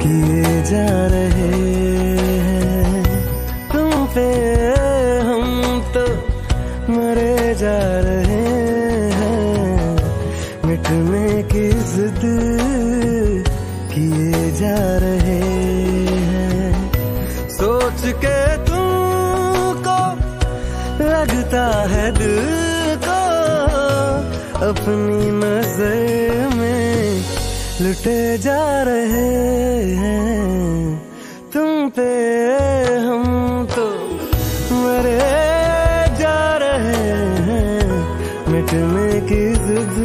किए जा रहे हैं। तुम पे हम तो मरे जा रहे हैं। मिटने की जिद किए जा रहे हैं। सोच के तुमको लगता है दिल को अपनी नज़र लुटे जा रहे हैं। तुम पे हम तो मरे जा रहे हैं। मिटने की जिद